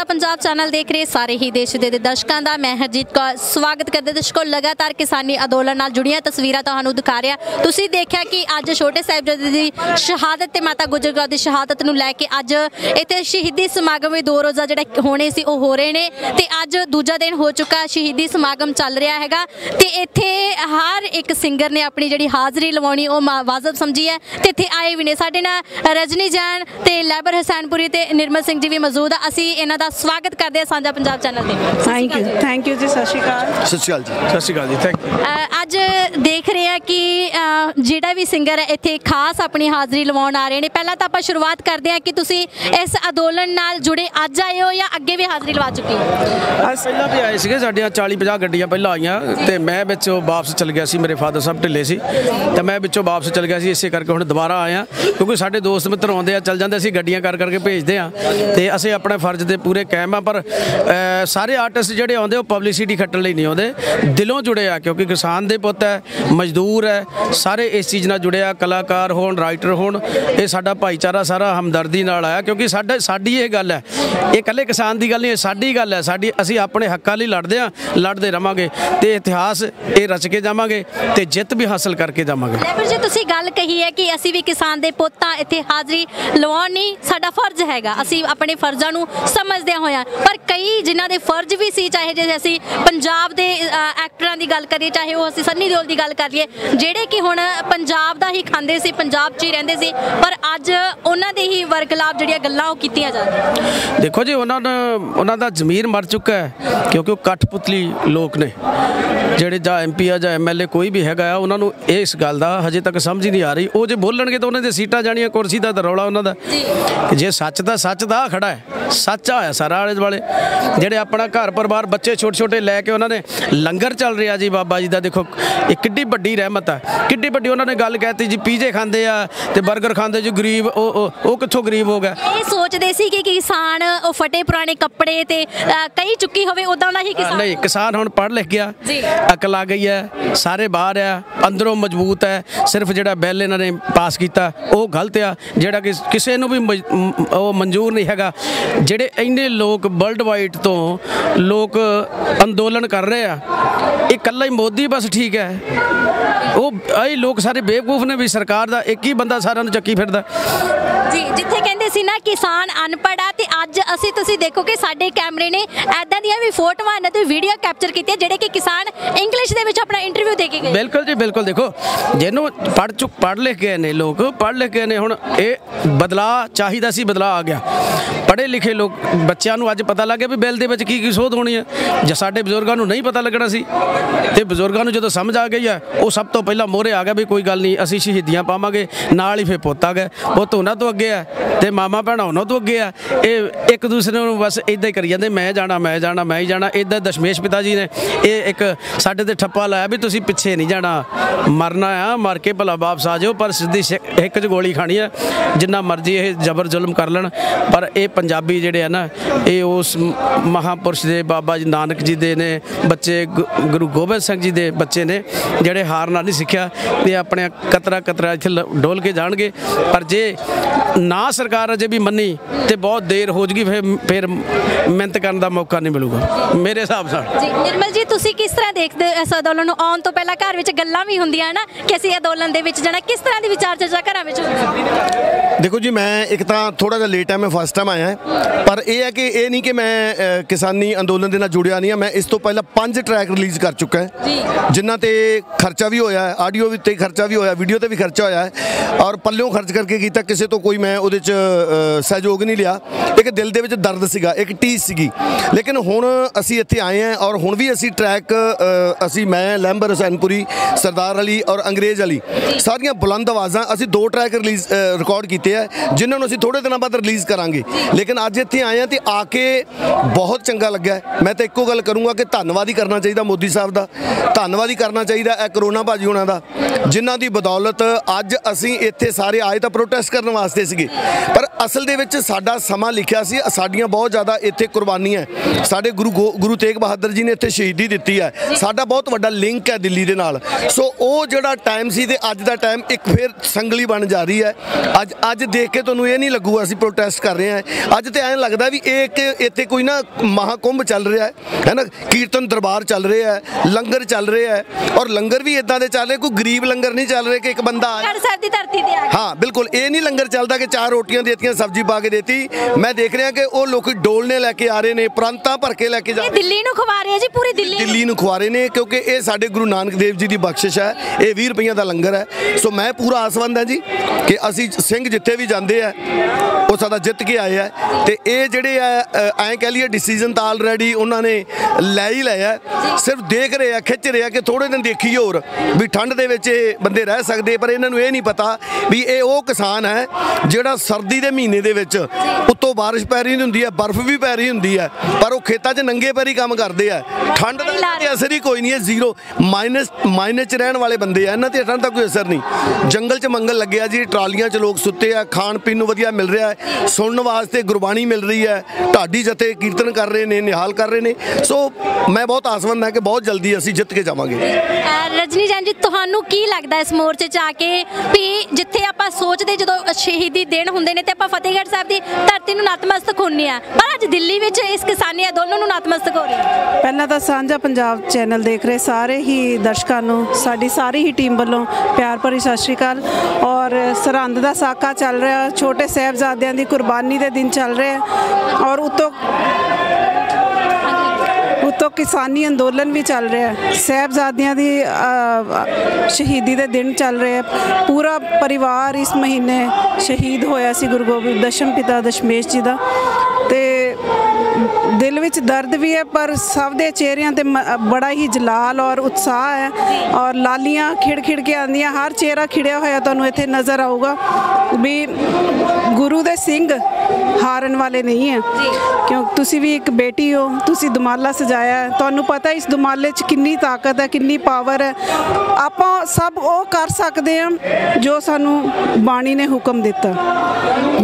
ਸਾਂਝਾ ਪੰਜਾਬ ਚੈਨਲ ਦੇਖ ਰਹੇ ਸਾਰੇ ਹੀ ਦੇਸ਼ ਦੇ ਦਰਸ਼ਕਾਂ ਦਾ ਮੈਂ ਹਰਜੀਤ ਕੌਰ ਸਵਾਗਤ ਕਰਦੇ ਦਰਸ਼ਕੋ, ਲਗਾਤਾਰ ਕਿਸਾਨੀ ਅੰਦੋਲਨ ਨਾਲ ਜੁੜੀਆਂ ਤਸਵੀਰਾਂ ਤੁਹਾਨੂੰ ਦਿਖਾ ਰਿਹਾ। ਤੁਸੀਂ ਦੇਖਿਆ ਕਿ ਅੱਜ ਛੋਟੇ ਸਾਹਿਬਜ਼ਾਦੇ ਦੀ ਸ਼ਹਾਦਤ ਤੇ ਮਾਤਾ ਗੁਜਰ ਕੌਰ ਦੀ ਸ਼ਹਾਦਤ ਨੂੰ ਲੈ ਕੇ ਅੱਜ ਇੱਥੇ ਸ਼ਹੀਦੀ ਸਮਾਗਮ ਵੀ ਦੋ ਰੋਜ਼ਾ ਜਿਹੜਾ ਹੋਣੇ ਸੀ, ਉਹ ਹੋ ਰਹੇ ਨੇ ਤੇ ਅੱਜ ਦੂਜਾ ਦਿਨ ਹੋ ਚੁੱਕਾ ਸ਼ਹੀਦੀ ਸਮਾਗਮ ਚੱਲ ਰਿਹਾ ਹੈਗਾ ਤੇ ਇੱਥੇ ਹਰ ਇੱਕ ਸਿੰਗਰ ਨੇ ਆਪਣੀ ਜਿਹੜੀ ਹਾਜ਼ਰੀ ਲਵਾਉਣੀ, ਉਹ ਵਾਜਬ ਸਮਝੀ ਹੈ ਤੇ ਇੱਥੇ ਆਏ ਵੀ ਨੇ। ਸਾਡੇ ਨਾਲ ਰਜਨੀ ਜਾਨ ਤੇ ਲੈਬਰ ਹਸੈਨਪੁਰੀ ਤੇ ਨਿਰਮਲ ਸਿੰਘ ਜੀ ਵੀ ਮੌਜੂਦ ਆ। ਅਸੀਂ ਇਹਨਾਂ ਦਾ ਸਵਾਗਤ ਕਰਦੇ ਹਾਂ ਸਾਂਝਾ ਪੰਜਾਬ ਚੈਨਲ ਤੇ। ਥੈਂਕ ਯੂ ਥੈਂਕ ਯੂ ਜੀ। ਸਤਿ ਸ਼੍ਰੀ ਅਕਾਲ। ਸਤਿ ਸ਼੍ਰੀ ਅਕਾਲ ਜੀ। ਸਤਿ ਸ਼੍ਰੀ ਅਕਾਲ ਜੀ ਥੈਂਕ ਯੂ ਅੱਜ ਦੇਖ ਰਹੇ ਆ ਕਿ ਜਿਹੜਾ ਵੀ ਸਿੰਗਰ ਹੈ ਇੱਥੇ ਖਾਸ ਆਪਣੀ ਹਾਜ਼ਰੀ ਲਵਾਉਣ ਆ ਰਹੇ ਨੇ। ਪਹਿਲਾਂ ਤਾਂ ਆਪਾਂ ਸ਼ੁਰੂਆਤ ਕਰਦੇ ਹਾਂ ਕਿ ਤੁਸੀਂ ਇਸ ਅੰਦੋਲਨ ਨਾਲ ਜੁੜੇ ਅੱਜ ਆਏ ਹੋ ਜਾਂ ਅੱਗੇ ਵੀ ਹਾਜ਼ਰੀ ਲਵਾ ਚੁੱਕੇ ਹੋ? ਪਹਿਲਾਂ ਵੀ ਆਏ ਸੀਗੇ ਸਾਡੀਆਂ 40 50 ਗੱਡੀਆਂ ਪਹਿਲਾਂ ਆਈਆਂ ਤੇ ਮੈਂ ਵਿੱਚੋਂ ਵਾਪਸ ਚਲ ਗਿਆ ਸੀ ਮੇਰੇ ਫਾਦਰ ਸਾਹਿਬ ਢਿੱਲੇ ਸੀ। ਤੇ ਮੈਂ ਵਿੱਚੋਂ ਵਾਪਸ ਚਲ ਗਿਆ ਸੀ ਇਸੇ ਕਰਕੇ ਹੁਣ ਦੁਬਾਰਾ ਆਇਆ। ਕਿਉਂਕਿ ਸਾਡੇ ਦੋਸਤ ਮਿੱਤਰ ਆਉਂਦੇ ਆ ਚੱਲ ਜਾਂਦੇ ਅਸੀਂ ਗੱਡੀਆਂ ਕਰ ਕਰਕੇ ਭੇਜਦੇ ਆ। ਤੇ ਅਸੀਂ ਆਪਣੇ ਫਰਜ਼ ਦੇ ਪੂਰੇ ਕਾਇਮ ਆ, ਪਰ ਸਾਰੇ ਆਰਟਿਸਟ ਜਿਹੜੇ ਆਉਂਦੇ, ਉਹ ਪਬਲਿਸਿਟੀ ਖੱਟਣ ਲਈ ਨਹੀਂ ਆਉਂਦੇ। ਦਿਲੋਂ ਜੁੜੇ ਆ, ਕਿਉਂਕਿ ਕਿਸਾਨ ਦੇ ਪੁੱਤ ਹੈ, ਮਜ਼ਦੂਰ ਹੈ, ਸਾਰੇ ਇਸ ਚੀਜ਼ ਨਾਲ ਜੁੜੇ ਆ, ਕਲਾਕਾਰ ਹੋਣ ਰਾਈਟਰ ਹੋਣ, ਇਹ ਸਾਡਾ ਭਾਈਚਾਰਾ ਸਾਰਾ ਹਮਦਰਦੀ ਨਾਲ ਆਇਆ, ਕਿਉਂਕਿ ਸਾਡੇ, ਸਾਡੀ ਇਹ ਗੱਲ ਹੈ, ਇਹ ਇਕੱਲੇ ਕਿਸਾਨ ਦੀ ਗੱਲ ਨਹੀਂ ਸਾਡੀ ਗੱਲ ਹੈ, ਸਾਡੀ, ਅਸੀਂ ਆਪਣੇ ਹੱਕਾਂ ਲਈ ਲੜਦੇ ਆ ਲੜਦੇ ਰਵਾਂਗੇ, ਤੇ ਇਤਿਹਾਸ ਇਹ ਰਚ ਕੇ ਜਾਵਾਂਗੇ, ਤੇ ਜਿੱਤ ਵੀ ਹਾਸਲ ਕਰਕੇ ਜਾਵਾਂਗੇ। ਲੈਬਰ ਜੀ, ਤੁਸੀਂ ਗੱਲ ਕਹੀ ਹੈ ਕਿ ਅਸੀਂ ਵੀ ਕਿਸਾਨ ਦੇ ਪੁੱਤਾਂ ਇੱਥੇ ਹਾਜ਼ਰੀ ਲਵਾਉਣ ਸਾਡਾ ਫਰਜ਼ ਹੈਗਾ, ਅਸੀਂ ਆਪਣੇ ਫਰਜ਼ਾਂ ਨੂੰ ਸਮਝਦੇ ਹੋਇਆ ਪਰ ਕਈ ਜਿਨ੍ਹਾਂ ਦੇ ਫਰਜ਼ ਵੀ ਸੀ ਚਾਹੇ ਜੇ ਅਸੀਂ ਪੰਜਾਬ ਦੇ ਐਕਟਰਾਂ ਦੀ ਗੱਲ ਕਰੀਏ ਚਾਹੇ ਉਹ ਅਸੀਂ ਸੰਨੀ ਦਿਓਲ ਦੀ ਗੱਲ ਕਰ ਲਈਏ ਜਿਹੜੇ ਕਿ ਹੁਣ ਪੰਜਾਬ ਦਾ ਹੀ ਖਾਂਦੇ ਸੀ ਪੰਜਾਬ 'ਚ ਹੀ ਰਹਿੰਦੇ ਸੀ ਪਰ ਅੱਜ ਉਹਨਾਂ ਦੇ ਹੀ ਵਰਗਲਾਪ ਜਿਹੜੀਆਂ ਗੱਲਾਂ ਉਹ ਕੀਤੀਆਂ ਜਾ ਰਹੀਆਂ। ਦੇਖੋ ਜੀ ਉਹਨਾਂ ਦਾ ਉਹਨਾਂ ਦਾ ਜ਼ਮੀਰ ਮਰ ਚੁੱਕਾ ਹੈ ਕਿਉਂਕਿ ਉਹ ਕਠਪੁਤਲੀ ਲੋਕ ਨੇ। ਜਿਹੜੇ ਜਾਂ ਐਮਪੀ ਆ ਜਾਂ ਐਮਐਲਏ ਕੋਈ ਵੀ ਹੈਗਾ ਆ ਉਹਨਾਂ ਨੂੰ ਇਸ ਗੱਲ ਦਾ ਹਜੇ ਤੱਕ ਸਮਝ ਨਹੀਂ ਆ ਰਹੀ। ਉਹ ਜੇ ਬੋਲਣਗੇ ਤਾਂ ਉਹਨਾਂ ਦੇ ਸੀਟਾਂ ਜਾਣੀਆਂ ਕੁਰਸੀ ਦਾ ਤਾਂ ਰੌਲਾ ਉਹਨਾਂ ਦਾ। ਜੇ। ਸੱਚ ਦਾ ਸੱਚ ਦਾ ਖੜਾ ਹੈ ਸੱਚ ਆਇਆ ਸਾਰਾ ਆਲੇ ਦੁਆਲੇ। ਜਿਹੜੇ ਆਪਣਾ ਘਰ ਪਰਿਵਾਰ ਬੱਚੇ ਛੋਟੇ ਛੋਟੇ ਲੈ ਕੇ ਉਹਨਾਂ ਨੇ ਲੰਗਰ ਚੱਲ ਰਿਹਾ ਜੀ ਬਾਬਾ ਜੀ ਦਾ। ਦੇਖੋ ਇਹ ਕਿੱਡੀ ਵੱਡੀ ਰਹਿਮਤ ਹੈ ਕਿੱਡੀ ਵੱਡੀ ਉਹਨਾਂ ਨੇ ਗੱਲ ਕਹਿਤੀ ਜੀ ਪੀਜ਼ੇ ਖਾਂਦੇ ਆ ਤੇ 버ਗਰ ਖਾਂਦੇ ਜੀ ਗਰੀਬ ਉਹ ਉਹ- ਕਿੱਥੋਂ ਗਰੀਬ ਹੋ ਗਿਆ? ਇਹ ਸੋਚਦੇ ਸੀ ਕਿ ਕਿਸਾਨ ਉਹ ਫਟੇ ਪੁਰਾਣੇ ਕੱਪੜੇ ਤੇ ਕਈ ਚੁੱਕੀ ਹੋਵੇ ਉਦਾਂ ਦਾ ਹੀ ਕਿਸਾਨ। ਨਹੀਂ ਕਿਸਾਨ ਹੁਣ ਪੜ੍ਹ ਲਿਖ ਗਿਆ। ਜੀ। ਅਕਲ ਆ ਗਈ ਹੈ ਸਾਰੇ ਬਾਹਰ ਆ ਅੰਦਰੋਂ ਮਜ਼ਬੂਤ ਹੈ। ਸਿਰਫ ਜਿਹੜਾ ਬਿੱਲ ਇਹਨਾਂ ਨੇ ਪਾਸ ਕੀਤਾ ਉਹ ਗਲਤ ਆ। ਜਿਹੜਾ ਕਿ ਕਿਸੇ ਨੂੰ ਵੀ ਉਹ ਮਨਜ਼ੂਰ ਨਹੀਂ ਹੈਗਾ। ਜਿਹੜੇ ਇੰਨੇ ਲੋਕ ਵਰਲਡ ਵਾਈਡ ਤੋਂ ਲੋਕ ਅੰਦੋਲਨ ਕਰ ਰਹੇ ਆ। ਇਹ ਇਕੱਲਾ ਹੀ ਮੋਦੀ ਬਸ ਠੀਕ ਹੈ। ਉਹ ਆਈ ਲੋਕ ਸਾਰੇ ਬੇਵਕੂਫ ਨੇ ਵੀ ਸਰਕਾਰ ਦਾ, ਇੱਕ ਹੀ ਬੰਦਾ ਸਾਰਿਆਂ ਨੂੰ ਚੱਕੀ ਫਿਰਦਾ। ਜੀ, ਜਿੱਥੇ ਕਹਿੰਦੇ ਸੀ ਨਾ, ਕਿਸਾਨ ਅਨਪੜ੍ਹ ਆ ਤੇ ਅੱਜ ਅਸੀਂ ਤੁਸੀਂ ਦੇਖੋ ਕਿ ਸਾਡੇ ਕੈਮਰੇ ਨੇ ਐਦਾਂ ਦੀਆਂ ਵੀ ਫੋਟੋਆਂ ਇਹਨਾਂ ਤੇ ਵੀਡੀਓ ਕੈਪਚਰ ਕੀਤੀਆਂ, ਜਿਹੜੇ ਕਿ ਕਿਸਾਨ ਇੰਗਲਿਸ਼ ਦੇ ਵਿੱਚ ਆਪਣਾ ਇੰਟਰਵਿਊ ਦੇ ਕੇ ਗਏ। ਬਿਲਕੁਲ ਜੀ, ਬਿਲਕੁਲ ਦੇਖੋ, ਜਿਹਨੂੰ ਪੜ ਚੁੱਕ ਪੜ ਲਿਖ ਗਏ ਨੇ ਲੋਕ ਪੜ ਲਿਖ ਗਏ ਨੇ, ਹੁਣ ਇਹ ਬਦਲਾ ਚਾਹੀਦਾ ਸੀ ਬਦਲਾ ਆ ਗਿਆ। ਪੜ੍ਹੇ ਲਿਖੇ ਲੋਕ, ਬੱਚਿਆਂ ਨੂੰ ਅੱਜ ਪਤਾ ਲੱਗ ਗਿਆ ਵੀ ਬਿੱਲ ਦੇ ਵਿੱਚ ਕੀ ਕੀ ਸੋਧ ਹੋਣੀ ਹੈ। ਜੇ ਸਾਡੇ ਬਜ਼ੁਰਗਾਂ ਨੂੰ ਨਹੀਂ ਪਤਾ ਲੱਗਣਾ ਸੀ। ਤੇ ਬਜ਼ੁਰਗਾਂ ਨੂੰ ਜਦੋਂ ਸਮਝ ਆ ਗਈ ਹੈ, ਉਹ ਸਭ ਤੋਂ ਪਹਿਲਾਂ ਮੋਹਰੇ ਆ ਗਿਆ ਵੀ ਕੋਈ ਗੱਲ ਨਹੀਂ, ਅਸੀਂ ਸ਼ਹੀਦੀਆਂ ਪਾਵਾਂਗੇ, ਨਾਲ ਹੀ ਫੇ ਪੁੱਤ ਆ ਗਏ ਪੁੱਤ ਉਹਨਾਂ ਤੋਂ ਅੱਗੇ ਹੈ, ਤੇ ਮਾਮਾ ਭੈਣਾਂ ਉਹਨਾਂ ਤੋਂ ਅੱਗੇ ਆ। ਇਹ ਇੱਕ ਦੂਸਰੇ ਨੂੰ ਬਸ ਇਦਾਂ ਹੀ ਕਰੀ ਜਾਂਦੇ, ਮੈਂ ਜਾਣਾ ਮੈਂ ਜਾਣਾ, ਮੈਂ ਹੀ ਜਾਣਾ। ਇਦਾਂ ਦਸ਼ਮੇਸ਼ ਪਿਤਾ ਜੀ ਨੇ ਇਹ ਇੱਕ ਸਾਡੇ ਤੇ ਠੱਪਾ ਲਾਇਆ ਵੀ ਤੁਸੀਂ ਪਿੱਛੇ ਨਹੀਂ ਜਾਣਾ। ਮਰਨਾ ਆ, ਮਰ ਕੇ ਭਲਾ ਵਾਪਸ ਆ ਜਾਓ, ਪਰ ਸਿੱਧੀ ਸਿ- ਇੱਕ ਚ ਗੋਲੀ ਖਾਣੀ ਆ। ਜਿੰਨਾ ਮਰਜ਼ੀ ਇਹ ਜ਼ਬਰ ਜ਼ੁਲਮ ਕਰ ਲੈਣ। ਪਰ ਇਹ ਪੰਜਾਬੀ ਜਿਹੜੇ ਆ ਨਾ, ਇਹ ਉਸ ਮ- ਮਹਾਪੁਰਸ਼ ਦੇ ਬਾਬਾ ਜੀ ਨਾਨਕ ਜੀ ਦੇ ਨੇ, ਬੱਚੇ ਗੁ- ਗੁਰੂ ਗੋਬਿੰਦ ਸਿੰਘ ਜੀ ਦੇ ਬੱਚੇ ਨੇ, ਜਿਹੜੇ ਹਾਰਨਾ ਨਹੀਂ ਸਿੱਖਿਆ। ਤੇ ਆਪਣੇ ਕਤਰਾ ਕਤਰਾ ਇੱਥੇ ਲ- ਡੋਲ ਕੇ ਜਾਣਗੇ। ਪਰ ਜੇ ਨਾ ਸਰਕਾਰ ਅਜੇ ਵੀ ਮੰਨੀ ਤੇ ਬਹੁਤ ਦੇਰ ਹੋ ਜੂਗੀ ਫਿਰ ਫਿਰ ਮਿਹਨਤ ਕਰਨ ਦਾ ਮੌਕਾ ਨਹੀਂ ਮਿਲੂਗਾ। ਮੇਰੇ ਹਿਸਾਬ ਨਾਲ। ਜੀ ਨਿਰਮਲ ਜੀ ਤੁਸੀਂ ਕਿਸ ਤਰ੍ਹਾਂ ਦੇਖਦੇ ਹੋ ਇਸ ਅੰਦੋਲਨ ਨੂੰ? ਆਉਣ ਤੋਂ ਪਹਿਲਾਂ ਘਰ ਵਿੱਚ ਗੱਲਾਂ ਵੀ ਹੁੰਦੀਆਂ ਨਾ ਕਿ ਅਸੀਂ ਅੰਦੋਲਨ ਦੇ ਵਿੱਚ ਜਾਣਾ। ਕਿਸ ਤਰ੍ਹਾਂ ਦੀ ਵਿਚਾਰ ਚਰਚਾ ਘਰਾਂ ਵਿੱਚ ਹੁੰਦੀ ਦੇਖੋ ਜੀ ਮੈਂ ਇੱਕ ਤਾਂ ਥੋੜਾ ਜਿਹਾ ਲੇਟ ਹੈ ਮੈਂ ਫਸਟ ਟਾਈਮ ਆਇਆ ਹਾਂ। ਪਰ ਇਹ ਹੈ ਕਿ ਇਹ ਨਹੀਂ ਕਿ ਮੈਂ ਕਿਸਾਨੀ ਅੰਦੋਲਨ ਦੇ ਨਾਲ ਜੁੜਿਆ ਨਹੀਂ ਹਾਂ। ਮੈਂ ਇਸ ਤੋਂ ਪਹਿਲਾਂ ਪੰਜ ਟਰੈਕ ਰਿਲੀਜ਼ ਕਰ ਚੁੱਕਾ ਹਾਂ। ਜੀ। ਜਿਨ੍ਹਾਂ ਤੇ ਖਰਚਾ ਵੀ ਹੋਇਆ ਹੈ ਆਡੀਓ ਵੀ ਤੇ ਖਰਚਾ ਵੀ ਹੋਇਆ ਵੀਡੀਓ ਤੇ ਵੀ ਖਰਚਾ ਹੋਇਆ ਹੈ। ਔਰ ਪੱਲਿਓਂ ਖਰਚ ਕਰਕੇ ਕੀਤਾ ਕਿਸੇ ਤੋਂ ਕੋਈ ਮੈਂ ਉਹਦੇ 'ਚ ਸਹਿਯੋਗ ਨਹੀਂ ਲਿਆ। ਇੱਕ ਦਿਲ ਦੇ ਵਿੱਚ ਦਰਦ ਸੀਗਾ, ਇੱਕ ਟੀਸ ਸੀਗੀ। ਲੇਕਿਨ ਹੁਣ ਅਸੀਂ ਇੱਥੇ ਆਏ ਹਾਂ ਔਰ ਹੁਣ ਵੀ ਅਸੀਂ ਟਰੈਕ ਅਸੀਂ ਮੈਂ ਲੈਂਬਰ ਹਸੈਨਪੁਰੀ ਸਰਦਾਰ ਅਲੀ ਔਰ ਅੰਗਰੇਜ਼ ਅਲੀ, ਸਾਰੀਆਂ ਬੁਲੰਦ ਆਵਾਜ਼ਾਂ ਅਸੀਂ ਦੋ ਟਰੈਕ ਰਿਲੀਜ਼ ਰਿਕਾਰਡ ਕੀਤੇ ਆ, ਜਿਨ੍ਹਾਂ ਨੂੰ ਅਸੀਂ ਥੋੜੇ ਦਿਨਾਂ ਬਾਅਦ ਰਿਲੀਜ਼ ਕਰਾਂਗੇ। ਲੇਕਿਨ ਅੱਜ ਇੱਥੇ ਆਏ ਆ ਤੇ ਆ ਕੇ ਬਹੁਤ ਚੰਗਾ ਲੱਗਾ ਮੈਂ ਤਾਂ ਇੱਕੋ ਗੱਲ ਕਰੂੰਗਾ ਕਿ ਧੰਨਵਾਦ ਹੀ ਕਰਨਾ ਚਾਹੀਦਾ ਮੋਦੀ ਸਾਹਿਬ ਦਾ। ਧੰਨਵਾਦ ਹੀ ਕਰਨਾ ਚਾਹੀਦਾ ਇਹ ਕਰੋਨਾ ਭਾਜੀ ਉਹਨਾਂ ਦਾ, ਜਿਨ੍ਹਾਂ ਦੀ ਬਦੌਲਤ ਅੱਜ ਅਸੀਂ ਇੱਥੇ ਸਾਰੇ ਆਏ ਤਾਂ ਪ੍ਰੋਟੈਸਟ ਕਰਨ ਵਾਸਤੇ ਸੀਗੇ। ਪਰ ਅਸਲ ਦੇ ਵਿੱਚ ਸਾਡਾ ਸਮਾਂ ਲਿਖਿਆ ਸੀ ਸਾਡੀਆਂ ਬਹੁਤ ਜ਼ਿਆਦਾ ਇੱਥੇ ਕੁਰਬਾਨੀਆਂ। ਸਾਡੇ ਗੁਰੂ ਗੁਰੂ ਤੇਗ ਬਹਾਦਰ ਜੀ ਨੇ ਇੱਥੇ ਸ਼ਹੀਦੀ ਦਿੱਤੀ ਹੈ। ਸਾਡਾ ਬਹੁਤ ਵੱਡਾ ਲਿੰਕ ਹੈ ਦਿੱਲੀ ਦੇ ਨਾਲ। ਸੋ ਉਹ ਜਿਹੜਾ ਟਾਈਮ ਸੀ ਤੇ ਅੱਜ ਦਾ ਟਾਈਮ ਇੱਕ ਫਿਰ ਸੰਗਲੀ ਬਣ ਜਾ ਰਹੀ ਹੈ। ਅੱਜ ਅੱਜ ਦੇਖ ਕੇ ਤੁਹਾਨੂੰ ਇਹ ਨਹੀਂ ਲੱਗੂਗਾ ਅਸੀਂ ਪ੍ਰੋਟੈਸਟ ਕਰ ਰਹੇ ਹਾਂ। ਅੱਜ ਤੇ ਐਂ ਲੱਗਦਾ ਵੀ ਇਹ ਇੱਕ ਇੱਥੇ ਕੋਈ ਨਾ ਮਹਾਕੁੰਭ ਚੱਲ ਰਿਹਾ ਹੈ ਹੈ ਨਾ? ਕੀਰਤਨ ਦਰਬਾਰ ਚੱਲ ਰਿਹਾ ਹੈ ਲੰਗਰ ਚੱਲ ਰਿਹਾ ਹੈ। ਔਰ ਲੰਗਰ ਵੀ ਇਦਾਂ ਦੇ ਚੱਲ ਰਹੇ ਕੋਈ ਗਰੀਬ ਲੰਗਰ ਨਹੀਂ ਚੱਲ ਰਿਹਾ ਕਿ ਇੱਕ ਬੰਦਾ ਦੀ ਧਰਤੀ ਤੇ ਹਾਂ ਬਿਲਕੁਲ ਇਹ ਨਹੀਂ ਲੰਗਰ ਚੱਲਦਾ ਕਿ ਚਾਰ ਰੋਟੀਆਂ ਦੇਤੀਆਂ, ਸਬਜ਼ੀ ਪਾ ਕੇ ਦੇਤੀ। ਮੈਂ ਦੇਖ ਰਿਹਾ ਕਿ ਉਹ ਲੋਕ ਡੋਲਨੇ ਲੈ ਕੇ ਆ ਰਹੇ ਨੇ, ਪ੍ਰਾਂਤਾਂ ਭਰ ਕੇ ਲੈ ਕੇ ਜਾ ਇਹ ਦਿੱਲੀ ਨੂੰ ਖਵਾ ਰਹੇ ਜੀ, ਪੂਰੀ ਦਿੱਲੀ ਨੂੰ। ਦਿੱਲੀ ਨੂੰ ਖੁਆਰੇ ਨੇ, ਕਿਉਂਕਿ ਇਹ ਸਾਡੇ ਗੁਰੂ ਨਾਨਕ ਦੇਵ ਜੀ ਦੀ ਬਖਸ਼ਿਸ਼ ਹੈ। ਇਹ 20 ਰੁਪਈਆਂ ਦਾ ਲੰਗਰ ਹੈ। ਸੋ ਮੈਂ ਪੂਰਾ ਆਸਵੰਦ ਹਾਂ ਜੀ ਕਿ ਅਸੀਂ ਸਿੰਘ ਜਿੱਥੇ ਵੀ ਜਾਂਦੇ ਆ, ਉਹ ਸਾਡਾ ਜਿੱਤ ਕੇ ਆਏ ਆ। ਤੇ ਇਹ ਜਿਹੜੇ ਆ ਐਂ ਕਹਿ ਲਈਏ ਡਿਸੀਜਨ ਤਾਂ ਆਲਰੇਡੀ ਉਹਨਾਂ ਨੇ ਲੈ ਹੀ ਲਿਆ ਸਿਰਫ ਦੇਖ ਰਹੇ ਆ, ਖਿੱਚ ਰਹੇ ਆ ਕਿ ਥੋੜੇ ਦਿਨ ਦੇਖੀ ਹੋਰ ਵੀ ਠੰਡ ਦੇ ਵਿੱਚ ਇਹ ਬੰਦੇ ਰਹਿ ਸਕਦੇ ਪਰ ਇਹਨਾਂ ਨੂੰ ਇਹ ਨਹੀਂ ਪਤਾ ਵੀ ਇਹ ਉਹ ਕਿਸਾਨ ਹੈ ਜਿਹੜਾ ਸਰਦੀ ਦੇ ਮਹੀਨੇ ਦੇ ਵਿੱਚ ਉੱਤੋਂ ਬਾਰਿਸ਼ ਪੈ ਰਹੀ ਹੁੰਦੀ ਹੈ, ਬਰਫ਼ ਵੀ ਪੈ ਰਹੀ ਹੁੰਦੀ ਹੈ, ਪਰ ਉਹ ਖੇਤਾਂ 'ਚ ਨੰਗੇ ਪੈਰੀ ਕੰਮ ਕਰਦੇ ਆ। ਠੰਡ ਦਾ ਇਹਨਾਂ ਤੇ ਅਸਰ ਹੀ ਕੋਈ ਨਹੀਂ ਹੈ ਜ਼ੀਰੋ ਮਾਈਨਸ ਮਾਈਨਸ 'ਚ ਰਹਿਣ ਵਾਲੇ ਬੰਦੇ ਆ ਇਹਨਾਂ ਤੇ ਠੰਡ ਦਾ ਕੋਈ ਅਸਰ ਨਹੀਂ। ਜੰਗਲ 'ਚ ਮੰਗਲ ਲੱਗਿਆ ਜੀ ਟਰਾਲੀਆਂ 'ਚ ਲੋਕ ਸੁੱਤੇ ਆ ਖਾਣ ਪੀਣ ਨੂੰ ਵਧੀਆ ਮਿਲ ਰਿਹਾ ਹੈ ਸੁਣਨ ਵਾਸਤੇ ਗੁਰਬਾਣੀ ਮਿਲ ਰਹੀ ਹੈ ਢਾਡੀ ਜਥੇ ਕੀਰਤਨ ਕਰ ਰਹੇ ਨੇ ਨਿਹਾਲ ਕਰ ਰਹੇ ਨੇ। ਸੋ ਮੈਂ ਬਹੁਤ ਆਸਵੰਦ ਹਾਂ ਕਿ ਬਹੁਤ ਜਲਦੀ ਅਸੀਂ ਜਿੱਤ ਕੇ ਜਾਵਾਂਗੇ। ਰਜਨੀ ਜਾਨ ਜੀ ਤੁਹਾਨੂੰ ਕੀ ਲੱਗਦਾ ਇਸ ਮੋਰਚੇ 'ਚ ਆ ਕੇ ਵੀ ਜਿੱਥੇ ਆਪਾਂ ਸੋਚਦੇ ਜਦੋਂ ਸ਼ਹੀਦੀ ਦਿਨ ਹੁੰਦੇ ਨੇ ਤੇ ਆਪਾਂ ਫਤਿਹਗੜ੍ਹ ਸਾਹਿਬ ਦੀ ਧਰਤੀ ਨੂੰ ਨਤਮਸਤਕ ਹੁੰਨੇ ਆ ਪਰ ਅੱਜ ਦਿੱਲੀ ਵਿੱਚ ਇਸ ਕਿਸਾਨੀ ਅੰਦੋਲਨ ਨੂੰ ਨਤਮਸਤਕ ਹੋ ਰਹੀ ਹੈ ਪਹਿਲਾਂ ਤਾਂ ਸਾਂਝਾ ਪੰਜਾਬ ਚੈਨਲ ਦੇਖ ਰਹੇ ਸਾਰੇ ਹੀ ਦਰਸ਼ਕਾਂ ਨੂੰ, ਸਾਡੀ ਸਾਰੀ ਹੀ ਟੀਮ ਵੱਲੋਂ ਪਿਆਰ ਭਰੀ ਸਤਿ ਸ਼੍ਰੀ ਅਕਾਲ। ਔਰ ਸਰਹੰਦ ਦਾ ਸਾਕਾ ਚੱਲ ਰਿਹਾ, ਛੋਟੇ ਸਾਹਿਬਜ਼ਾਦਿਆਂ ਦੀ ਕੁਰਬਾਨੀ ਦੇ ਦਿਨ ਚੱਲ ਰਹੇ ਔਰ ਉਤੋਂ ਉਤੋਂ ਕਿਸਾਨੀ ਅੰਦੋਲਨ ਵੀ ਚੱਲ ਰਿਹਾ ਹੈ। ਸਾਹਿਬਜ਼ਾਦਿਆਂ ਦੀ ਸ਼ਹੀਦੀ ਦੇ ਦਿਨ ਚੱਲ ਰਹੇ ਆ। ਪੂਰਾ ਪਰਿਵਾਰ ਇਸ ਮਹੀਨੇ ਸ਼ਹੀਦ ਹੋਇਆ ਸੀ ਗੁਰੂ ਗੋਬਿੰਦ, ਦਸ਼ਮ ਪਿਤਾ ਦਸ਼ਮੇਸ਼ ਜੀ ਦਾ। ਤੇ ਦਿਲ ਵਿੱਚ ਦਰਦ ਵੀ ਹੈ, ਪਰ ਸਭ ਦੇ ਚਿਹਰਿਆਂ ਤੇ ਮ- ਬੜਾ ਹੀ ਜਲਾਲ ਔਰ ਉਤਸ਼ਾਹ ਹੈ ਔਰ ਲਾਲੀਆਂ ਖਿੜ ਖਿੜ ਕੇ ਆਉਂਦੀਆਂ, ਹਰ ਚਿਹਰਾ ਖਿੜਿਆ ਹੋਇਆ ਤੁਹਾਨੂੰ ਇੱਥੇ ਨਜ਼ਰ ਆਊਗਾ। ਵੀ ਗੁਰੂ ਦੇ ਸਿੰਘ ਹਾਰਨ ਵਾਲੇ ਨਹੀਂ ਹੈ। ਕਿਉਂ? ਤੁਸੀਂ ਵੀ ਇੱਕ ਬੇਟੀ ਹੋ ਤੁਸੀਂ ਦੁਮਾਲਾ ਸਜਾਇਆ ਤੁਹਾਨੂੰ ਪਤਾ ਇਸ ਦੁਮਾਲੇ 'ਚ ਕਿੰਨੀ ਤਾਕਤ ਹੈ ਕਿੰਨੀ ਪਾਵਰ ਹੈ। ਆਪਾਂ ਸਭ ਉਹ ਕਰ ਸਕਦੇ ਹਾਂ ਜੋ ਸਾਨੂੰ ਬਾਣੀ ਨੇ ਹੁਕਮ ਦਿੱਤਾ।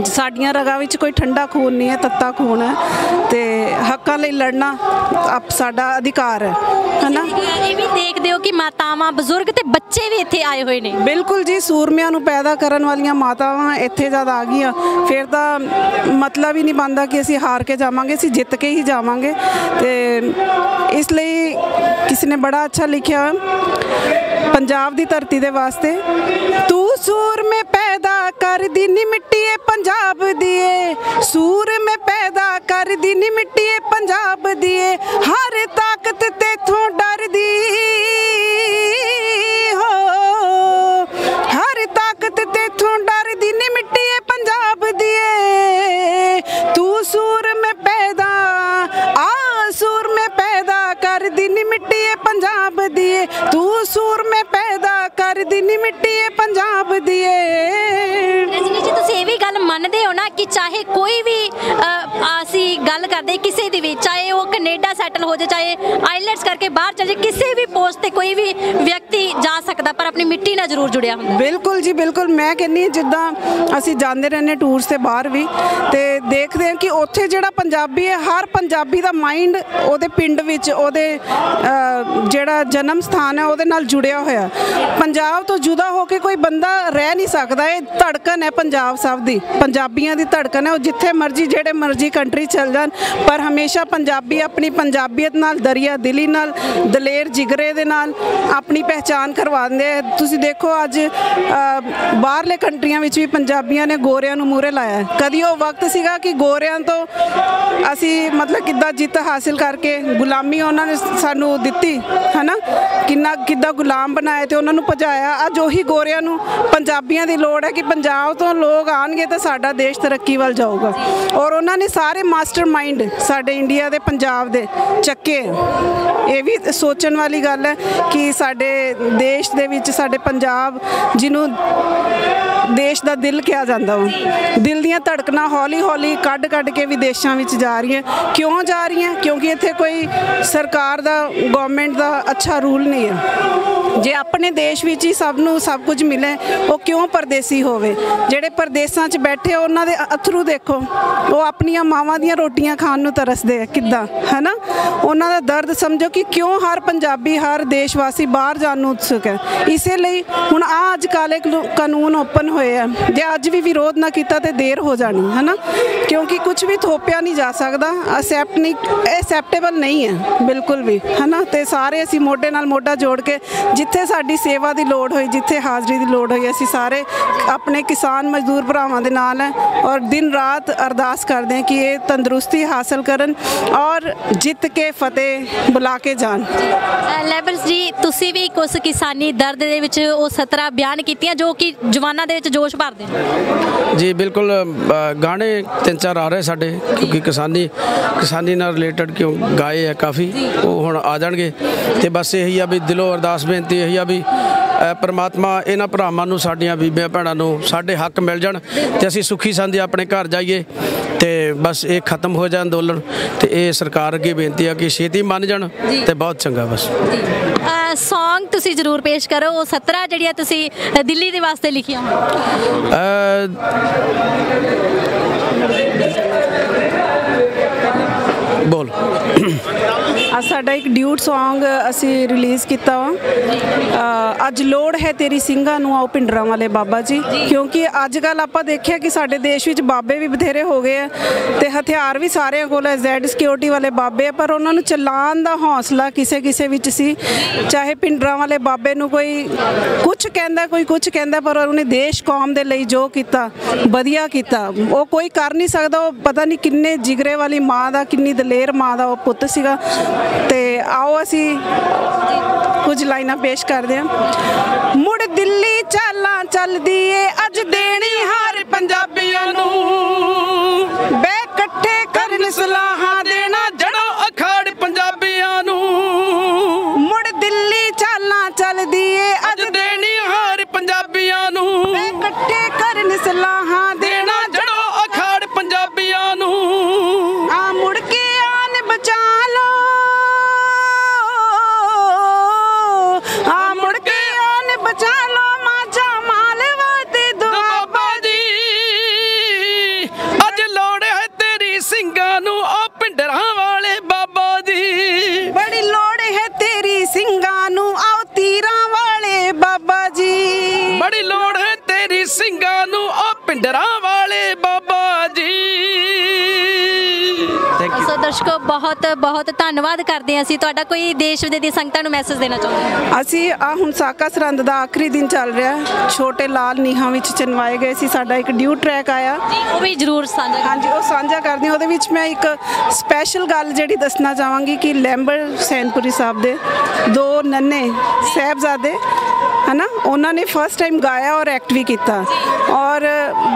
ਸਾਡੀਆਂ ਰਗਾਂ ਵਿੱਚ ਕੋਈ ਠੰਡਾ ਖੂਨ ਨਹੀਂ ਹੈ ਤੱਤਾ ਖੂਨ ਹੈ ਤੇ ਹੱਕਾਂ ਲਈ ਲੜਨਾ ਆਪ ਸਾਡਾ ਅਧਿਕਾਰ ਹੈ ਹਨਾ? ਇਹ ਵੀ ਦੇਖਦੇ ਹੋ ਕਿ ਮਾਤਾਵਾਂ ਬਜ਼ੁਰਗ ਤੇ ਬੱਚੇ ਵੀ ਇੱਥੇ ਆਏ ਹੋਏ ਨੇ। ਬਿਲਕੁਲ ਜੀ ਸੂਰਮਿਆਂ ਨੂੰ ਪੈਦਾ ਕਰਨ ਵਾਲੀਆਂ ਮਾਤਾਵਾਂ ਇੱਥੇ ਜਦ ਆ ਗਈਆਂ ਫਿਰ ਤਾਂ ਮਤਲਬ ਹੀ ਨਹੀਂ ਬਣਦਾ ਕਿ ਅਸੀਂ ਹਾਰ ਕੇ ਜਾਵਾਂਗੇ, ਅਸੀਂ ਜਿੱਤ ਕੇ ਹੀ ਜਾਵਾਂਗੇ। ਤੇ ਇਸ ਲਈ ਕਿਸੇ ਨੇ ਬੜਾ ਅੱਛਾ ਲਿਖਿਆ, ਪੰਜਾਬ ਦੀ ਧਰਤੀ ਦੇ ਵਾਸਤੇ, ਤੂੰ ਸੂਰਮੇ ਪੈਦਾ ਕਰਦੀ ਨੀ ਮਿੱਟੀਏ ਪੰਜਾਬ ਦੀਏ ਸੂਰਮੇ ਪੈਦਾ ਕਰਦੀ ਨੀ ਮਿੱਟੀਏ ਪੰਜਾਬ ਦੀਏ, ਹਰ ਤਾਕਤ ਤੇਥੋਂ ਡਰਦੀ। ਹੋ, ਹਰ ਤਾਕਤ ਤੇਥੋਂ ਸੂਰ ਮੇ ਪੈਦਾ ਆ ਸੂਰ ਮੇ ਪੈਦਾ ਕਰਦੀ ਨੀ ਮਿੱਟੀਏ ਪੰਜਾਬ ਦੀ ਤੂੰ ਸੂਰ ਮੇ ਪੈਦਾ ਕਰਦੀ ਨੀ ਮਿੱਟੀਏ ਪੰਜਾਬ ਦੀਏ ਰਜਨੀ ਜੀ, ਤੁਸੀਂ ਇਹ ਵੀ ਗੱਲ ਮੰਨਦੇ ਹੋ ਨਾ ਕਿ ਚਾਹੇ ਕੋਈ ਵੀ ਅਸੀਂ ਗੱਲ ਕਰਦੇ ਕਿਸੇ ਦੀ ਵੀ, ਚਾਹੇ ਉਹ ਕੈਨੇਡਾ ਸੈਟਲ ਹੋ ਜਾਏ, ਚਾਹੇ ਆਈਲੈਂਡਸ ਕਰਕੇ ਬਾਹਰ ਚਲੇ ਜਾਏ, ਕਿਸੇ ਵੀ ਪੋਸਟ ਤੇ ਕੋਈ ਵੀ ਜਾ ਸਕਦਾ, ਪਰ ਆਪਣੀ ਮਿੱਟੀ ਨਾਲ ਜ਼ਰੂਰ ਜੁੜਿਆ ਹੁੰਦਾ। ਬਿਲਕੁਲ ਜੀ, ਬਿਲਕੁਲ। ਮੈਂ ਕਹਿੰਨੀ ਜਿੱਦਾਂ ਅਸੀਂ ਜਾਂਦੇ ਰਹਿੰਦੇ ਟੂਰਸ ਤੇ ਬਾਹਰ ਵੀ, ਤੇ ਦੇਖਦੇ ਹਾਂ ਕਿ ਉੱਥੇ ਜਿਹੜਾ ਪੰਜਾਬੀ ਹੈ, ਹਰ ਪੰਜਾਬੀ ਦਾ ਮਾਈਂਡ ਉਹਦੇ ਪਿੰਡ ਵਿੱਚ, ਉਹਦੇ ਜਿਹੜਾ ਜਨਮ ਸਥਾਨ ਹੈ, ਉਹਦੇ ਨਾਲ ਜੁੜਿਆ ਹੋਇਆ ਪੰਜਾਬ ਤੋਂ ਜੁਦਾ ਹੋ ਕੇ ਕੋਈ ਬੰਦਾ ਰਹਿ ਨਹੀਂ ਸਕਦਾ। ਇਹ ਧੜਕਣ ਹੈ ਪੰਜਾਬ ਸਭ ਦੀ। ਪੰਜਾਬੀਆਂ ਦੀ ਧੜਕਣ ਹੈ, ਉਹ ਜਿੱਥੇ ਮਰਜ਼ੀ, ਜਿਹੜੇ ਮਰਜ਼ੀ ਕੰਟਰੀ ਚੱਲ ਜਾਣ, ਪਰ ਹਮੇਸ਼ਾ ਪੰਜਾਬੀ ਆਪਣੀ ਪੰਜਾਬੀਅਤ ਨਾਲ ਦਰਿਆ ਦਿਲੀ ਨਾਲ ਦਲੇਰ ਜਿਗਰੇ ਦੇ ਨਾਲ ਆਪਣੀ ਪਹਿਚਾਨ ਕਰਵਾਉਂਦੇ ਆ। ਤੁਸੀਂ ਦੇਖੋ ਅੱਜ ਬਾਹਰਲੇ ਕੰਟਰੀਆਂ ਵਿੱਚ ਵੀ ਪੰਜਾਬੀਆਂ ਨੇ ਗੋਰਿਆਂ ਨੂੰ ਮੂਰੇ ਲਾਇਆ। ਕਦੀ ਉਹ ਵਕਤ ਸੀਗਾ ਕਿ ਗੋਰਿਆਂ ਤੋਂ ਅਸੀਂ ਮਤਲਬ ਕਿੱਦਾਂ ਜਿੱਤ ਹਾਸਿਲ ਕਰਕੇ ਗੁਲਾਮੀ ਉਹਨਾਂ ਨੇ ਸਾਨੂੰ ਦਿੱਤੀ, ਹਨਾ? ਕਿੰਨਾ, ਕਿੱਦਾਂ ਗੁਲਾਮ ਬਣਾਏ ਤੇ ਉਹਨਾਂ ਨੂੰ ਭਜਾਇਆ। ਅੱਜ ਉਹੀ ਗੋਰਿਆਂ ਨੂੰ ਪੰਜਾਬੀਆਂ ਦੀ ਲੋੜ ਹੈ ਕਿ ਪੰਜਾਬ ਤੋਂ ਲੋਕ ਆਣਗੇ ਤਾਂ ਸਾਡਾ ਦੇਸ਼ ਤਰੱਕੀ ਵੱਲ ਜਾਊਗਾ। ਔਰ ਉਹਨਾਂ ਨੇ ਸਾਰੇ ਮਾਸਟਰ ਮਾਈਂਡ ਸਾਡੇ ਇੰਡੀਆ ਦੇ, ਪੰਜਾਬ ਦੇ ਚੱਕੇ ਇਹ ਵੀ ਸੋਚਣ ਵਾਲੀ ਗੱਲ ਹੈ ਕਿ ਸਾਡੇ ਦੇਸ਼ ਦੇ ਵਿੱਚ ਸਾਡੇ ਪੰਜਾਬ ਜਿਹਨੂੰ ਦੇਸ਼ ਦਾ ਦਿਲ ਕਿਹਾ ਜਾਂਦਾ ਵਾ। ਦਿਲ ਦੀਆਂ ਧੜਕਣਾਂ ਹੌਲੀ ਹੌਲੀ ਕੱਢ ਕੱਢ ਕੇ ਵਿਦੇਸ਼ਾਂ ਵਿੱਚ ਜਾ ਰਹੀਆਂ। ਕਿਉਂ ਜਾ ਰਹੀਆਂ? ਕਿਉਂਕਿ ਇੱਥੇ ਕੋਈ ਸਰਕਾਰ ਦਾ ਗਵਰਨਮੈਂਟ ਦਾ ਅੱਛਾ ਰੂਲ ਨਹੀਂ ਹੈ ਜੇ ਆਪਣੇ ਦੇਸ਼ ਵਿੱਚ ਹੀ ਸਭ ਨੂੰ ਸਭ ਕੁਝ ਮਿਲੇ, ਉਹ ਕਿਉਂ ਪਰਦੇਸੀ ਹੋਵੇ? ਜਿਹੜੇ ਪਰਦੇਸਾਂ 'ਚ ਬੈਠੇ ਉਹਨਾਂ ਦੇ ਅਥਰੂ ਦੇਖੋ। ਉਹ ਆਪਣੀਆਂ ਮਾਵਾਂ ਦੀਆਂ ਰੋਟੀਆਂ ਖਾਣ ਨੂੰ ਤਰਸਦੇ ਆ, ਕਿੱਦਾਂ? ਹੈਨਾ? ਉਹਨਾਂ ਦਾ ਦਰਦ ਸਮਝੋ ਕਿ ਕਿਉਂ ਹਰ ਪੰਜਾਬੀ, ਹਰ ਦੇਸ਼ਵਾਸੀ ਬਾਹਰ ਜਾਣ ਨੂੰ ਉਤਸੁਕ ਹੈ। ਇਸੇ ਲਈ ਹੁਣ ਆ ਅੱਜ ਕਾਲੇ ਕਲੂ- ਕਾਨੂੰਨ ਓਪਨ ਹੋਏ ਆ। ਜੇ ਅੱਜ ਵੀ ਵਿਰੋਧ ਨਾ ਕੀਤਾ ਤੇ ਦੇਰ ਹੋ ਜਾਣੀ ਹੈ ਨਾ ਕਿਉਂਕਿ ਕੁਝ ਵੀ ਥੋਪਿਆ ਨਹੀਂ ਜਾ ਸਕਦਾ। ਅਸੈਪਟ ਨਹੀਂ ਐਕਸੈਪਟੇਬਲ ਨਹੀਂ ਹੈ, ਬਿਲਕੁਲ ਵੀ ਹੈ ਨਾ ਤੇ ਸਾਰੇ ਅਸੀਂ ਮੋਢੇ ਨਾਲ ਮੋਢਾ ਜੋੜ ਕੇ ਜਿੱਥੇ ਸਾਡੀ ਸੇਵਾ ਦੀ ਲੋੜ ਹੋਈ, ਜਿੱਥੇ ਹਾਜ਼ਰੀ ਦੀ ਲੋੜ ਹੋਈ, ਅਸੀਂ ਸਾਰੇ ਆਪਣੇ ਕਿਸਾਨ ਮਜ਼ਦੂਰ ਭਰਾਵਾਂ ਦੇ ਨਾਲ ਹੈ ਔਰ ਦਿਨ ਰਾਤ ਅਰਦਾਸ ਕਰਦੇ ਹਾਂ ਕਿ ਇਹ ਤੰਦਰੁਸਤੀ ਹਾਸਲ ਕਰਨ ਔਰ ਜਿੱਤ ਕੇ ਫਤਿਹ ਬੁਲਾ ਕੇ ਜਾਣ। ਲੈਵਲਸ ਜੀ, ਤੁਸੀਂ ਵੀ ਕੁਝ ਕਿਸਾਨੀ ਦਰਦ ਦੇ ਵਿੱਚ ਉਹ ਸਤਰਾ ਬਿਆਨ ਕੀਤੀਆਂ ਜੋ ਕਿ ਜਵਾਨਾਂ ਦੇ ਵਿੱਚ ਜੋਸ਼ ਭਰਦੇ ਨੇ। ਜੀ ਬਿਲਕੁਲ ਗਾਣੇ ਤਿੰਨ ਚਾਰ ਆ ਰਹੇ ਸਾਡੇ ਕਿਉਂਕਿ ਕਿਸਾਨੀ ਕਿਸਾਨੀ ਨਾਲ ਰਿਲੇਟਡ ਕਿਉਂ ਗਾਏ ਆ ਕਾਫੀ ਉਹ ਹੁਣ ਆ ਜਾਣਗੇ। ਤੇ ਬਸ ਇਹੀ ਆ ਵੀ ਦਿਲੋਂ ਅਰਦਾਸ ਬੇਨਤੀ ਇਹੀ ਆ ਵੀ ਪ੍ਰਮਾਤਮਾ ਇਹਨਾਂ ਭਰਾਵਾਂ ਨੂੰ ਸਾਡੀਆਂ ਬੀਬੀਆਂ ਭੈਣਾਂ ਨੂੰ ਸਾਡੇ ਹੱਕ ਮਿਲ ਜਾਣ ਤੇ ਅਸੀਂ ਸੁਖੀ ਸੰਦੀ ਆਪਣੇ ਘਰ ਜਾਈਏ ਤੇ ਬਸ ਇਹ ਖਤਮ ਹੋ ਜਾ ਅੰਦੋਲਨ ਤੇ ਇਹ ਸਰਕਾਰ ਅੱਗੇ ਬੇਨਤੀ ਆ ਕਿ ਛੇਤੀ ਮੰਨ ਜਾਣ ਤੇ ਬਹੁਤ ਚੰਗਾ ਬਸ। ਸੌਂਗ ਤੁਸੀਂ ਜ਼ਰੂਰ ਪੇਸ਼ ਕਰੋ ਉਹ ਸਤਰਾ ਜਿਹੜੀਆਂ ਤੁਸੀਂ ਦਿੱਲੀ ਦੇ ਵਾਸਤੇ ਲਿਖੀਆਂ ਹੋਣ ਅੱਜ ਸਾਡਾ ਇੱਕ ਡਿਊਟ Song ਅਸੀਂ ਰਿਲੀਜ਼ ਕੀਤਾ ਵਾ। ਅੱਜ ਲੋੜ ਹੈ ਤੇਰੀ ਸਿੰਘਾਂ ਨੂੰ ਆਓ ਪਿੰਡਰਾਂ ਵਾਲੇ ਬਾਬਾ ਜੀ। ਕਿਉਂਕਿ ਅੱਜ ਕੱਲ ਆਪਾਂ ਦੇਖਿਆ ਕਿ ਸਾਡੇ ਦੇਸ਼ ਵਿੱਚ ਬਾਬੇ ਵੀ ਬਥੇਰੇ ਹੋ ਗਏ ਆ ਤੇ ਹਥਿਆਰ ਵੀ ਸਾਰਿਆਂ ਕੋਲ ਹੈ ਜ਼ੈਡ ਸਿਕਿਉਰਿਟੀ ਵਾਲੇ ਬਾਬੇ ਆ ਪਰ ਉਹਨਾਂ ਨੂੰ ਚਲਾਉਣ ਦਾ ਹੌਸਲਾ ਕਿਸੇ ਕਿਸੇ ਵਿੱਚ ਸੀ। ਚਾਹੇ ਪਿੰਡਰਾਂ ਵਾਲੇ ਬਾਬੇ ਨੂੰ ਕੋਈ ਕੁਝ ਕਹਿੰਦਾ ਕੋਈ ਕੁਝ ਕਹਿੰਦਾ ਪਰ ਉਹਨੇ ਦੇਸ਼ ਕੌਮ ਦੇ ਲਈ ਜੋ ਕੀਤਾ ਵਧੀਆ ਕੀਤਾ। ਉਹ ਕੋਈ ਕਰ ਨਹੀਂ ਸਕਦਾ ਉਹ ਪਤਾ ਨਹੀਂ ਕਿੰਨੇ ਜਿਗਰੇ ਵਾਲੀ ਮਾਂ ਦਾ ਕਿੰਨੀ ਦਲੇਰ ਮਾਂ ਦਾ ਉਹ ਪੁੱਤ ਸੀਗਾ। ਤੇ ਆਓ ਅਸੀਂ ਕੁਝ ਲਾਈਨਾਂ ਪੇਸ਼ ਕਰਦੇ ਹਾਂ। ਮੁੜ ਦਿੱਲੀ ਚਾਲਾਂ ਚੱਲਦੀ ਏ, ਅੱਜ ਦੇਣੀ ਹਰ ਪੰਜਾਬੀਆਂ ਨੂੰ। ਬੈ ਇਕੱਠੇ ਕਰਨ ਸਲਾਹਾਂ ਦੇਣਾ ਆਨ ਬਚਾ ਥੈਂਕ ਯੂ ਸੋ ਦਰਸ਼ਕੋ ਬਹੁਤ ਬਹੁਤ ਧੰਨਵਾਦ ਕਰਦੇ ਹਾਂ ਅਸੀਂ। ਤੁਹਾਡਾ ਕੋਈ ਦੇਸ਼ ਵਿਦੇਸ਼ ਦੀ ਸੰਗਤਾਂ ਨੂੰ ਮੈਸੇਜ ਦੇਣਾ ਚਾਹੁੰਦੇ ਹਾਂ? ਅਸੀਂ ਆ ਹੁਣ ਸਾਕਾ ਸਰੰਦ ਦਾ ਆਖਰੀ ਦਿਨ ਚੱਲ ਰਿਹਾ ਹੈ। ਛੋਟੇ ਲਾਲ ਨੀਹਾਂ ਵਿੱਚ ਚਨਵਾਏ ਗਏ ਸੀ। ਸਾਡਾ ਇੱਕ ਡਿਊ ਟਰੈਕ ਆਇਆ। ਜੀ ਉਹ ਵੀ ਜ਼ਰੂਰ ਸਾਂਝਾ। ਹਾਂਜੀ ਉਹ ਸਾਂਝਾ ਕਰਦੀ ਹਾਂ। ਉਹਦੇ ਵਿੱਚ ਮੈਂ ਇੱਕ ਸਪੈਸ਼ਲ ਗੱਲ ਜਿਹੜੀ ਦੱਸਣਾ ਚਾਹਾਂਗੀ ਕਿ ਲੈਂਬਰ ਸੈਨਪੁਰੀ ਸਾਹਿਬ ਦੇ ਦੋ ਨੰਨੇ ਸਾਹਿਬਜ਼ਾਦੇ ਹਨਾ? ਉਹਨਾਂ ਨੇ ਫਸਟ ਟਾਈਮ ਗਾਇਆ ਔਰ ਐਕਟ ਵੀ ਕੀਤਾ। ਔਰ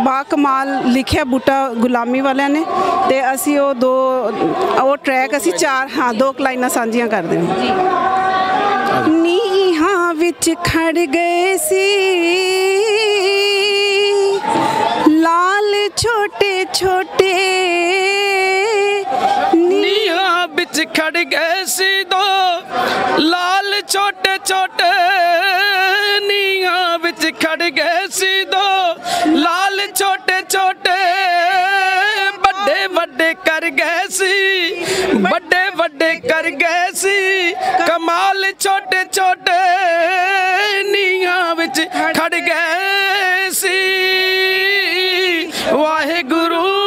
ਬਾ ਕਮਾਲ ਲਿਖਿਆ ਬੂਟਾ ਗੁਲਾਮੀ ਵਾਲਿਆਂ ਨੇ ਤੇ ਅਸੀਂ ਉਹ ਦੋ ਉਹ ਟਰੈਕ ਅਸੀਂ ਚਾਰ ਹਾਂ ਦੋ ਕੁ ਲਾਈਨਾਂ ਸਾਂਝੀਆਂ ਕਰਦੇ ਹਾਂ। ਨੀਹਾਂ ਵਿੱਚ ਖੜ ਗਏ ਸੀ। ਲਾਲ ਛੋਟੇ ਛੋਟੇ ਨੀਹਾਂ ਵਿੱਚ ਖੜ ਗਏ ਸੀ ਦੋ। ਲਾਲ ਛੋਟੇ ਛੋਟੇ ਵਿੱਚ ਖੜ ਗਏ ਸੀ ਦੋ। ਲਾਲ ਛੋਟੇ ਛੋਟੇ, ਵੱਡੇ ਵੱਡੇ ਕਰ ਗਏ ਸੀ। ਵੱਡੇ ਵੱਡੇ ਕਰ ਗਏ ਸੀ। ਕਮਾਲ ਛੋਟੇ ਛੋਟੇ ਨੀਹਾਂ ਵਿੱਚ ਖੜ ਗਏ ਸੀ। ਵਾਹਿਗੁਰੂ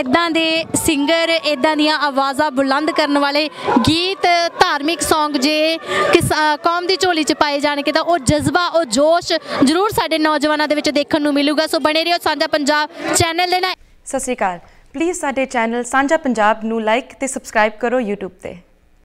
ਇਦਾਂ ਦੇ ਸਿੰਗਰ ਇਦਾਂ ਦੀਆਂ ਆਵਾਜ਼ਾਂ ਬੁਲੰਦ ਕਰਨ ਵਾਲੇ ਗੀਤ, ਧਾਰਮਿਕ Song ਜੇ ਕਿਸ ਕੌਮ ਦੀ ਝੋਲੀ 'ਚ ਪਾਏ ਜਾਣਗੇ ਤਾਂ ਉਹ ਜਜ਼ਬਾ, ਉਹ ਜੋਸ਼ ਜ਼ਰੂਰ ਸਾਡੇ ਨੌਜਵਾਨਾਂ ਦੇ ਵਿੱਚ ਦੇਖਣ ਨੂੰ ਮਿਲੂਗਾ। ਸੋ ਬਣੇ ਰਹੋ ਸਾਂਝਾ ਪੰਜਾਬ ਚੈਨਲ ਦੇ ਨਾਲ। ਸਤਿ ਸ਼੍ਰੀ ਅਕਾਲ। ਪਲੀਜ਼ ਸਾਡੇ ਚੈਨਲ ਸਾਂਝਾ ਪੰਜਾਬ ਨੂੰ ਲਾਈਕ ਤੇ ਸਬਸਕ੍ਰਾਈਬ ਕਰੋ YouTube ਤੇ।